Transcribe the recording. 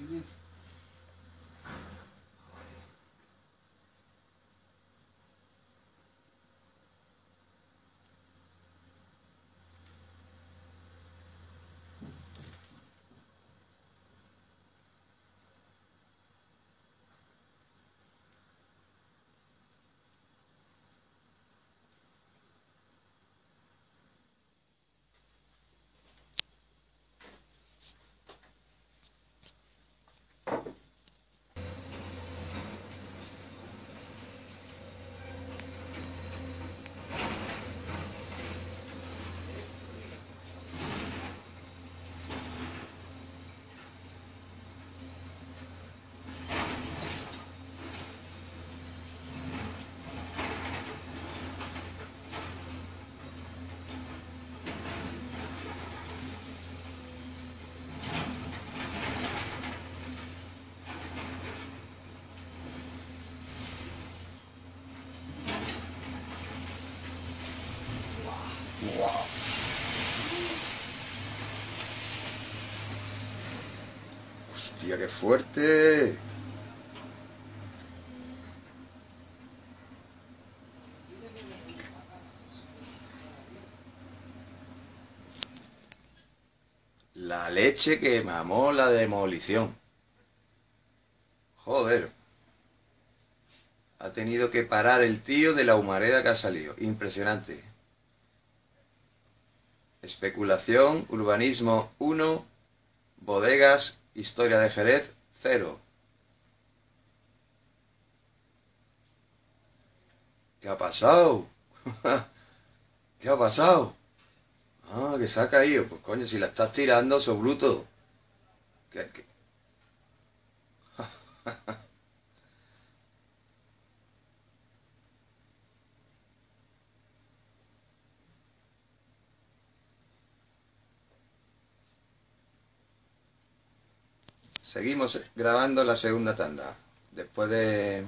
Amen. Hostia, qué fuerte. La leche que mamó la demolición. Joder. Ha tenido que parar el tío de la humareda que ha salido. Impresionante. Especulación, urbanismo 1, bodegas, historia de Jerez 0. ¿Qué ha pasado? ¿Qué ha pasado? Ah, que se ha caído. Pues coño, si la estás tirando, sos bruto. ¿Qué, qué? Seguimos grabando la segunda tanda. Después de